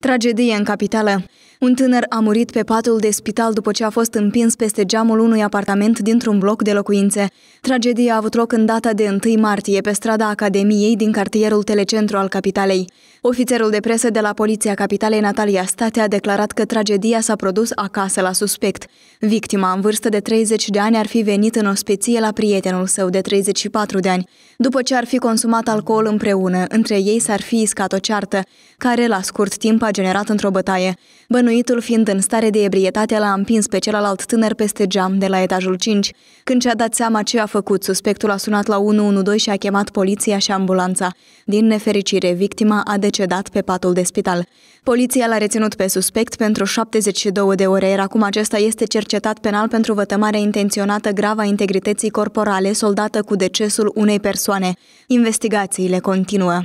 Tragedie în capitală. Un tânăr a murit pe patul de spital după ce a fost împins peste geamul unui apartament dintr-un bloc de locuințe. Tragedia a avut loc în data de 1 martie pe strada Academiei din cartierul Telecentru al capitalei. Ofițerul de presă de la Poliția Capitalei Natalia State a declarat că tragedia s-a produs acasă la suspect. Victima, în vârstă de 30 de ani, ar fi venit în ospeție la prietenul său de 34 de ani. După ce ar fi consumat alcool împreună, între ei s-ar fi iscat o ceartă, care la scurt timp a generat într-o bătaie. Bănuitul fiind în stare de ebrietate, l-a împins pe celălalt tânăr peste geam de la etajul 5. Când și-a dat seama ce a făcut, suspectul a sunat la 112 și a chemat poliția și ambulanța. Din nefericire, victima a decedat pe patul de spital. Poliția l-a reținut pe suspect pentru 72 de ore, iar acum acesta este cercetat penal pentru vătămare intenționată gravă a integrității corporale soldată cu decesul unei persoane. Investigațiile continuă.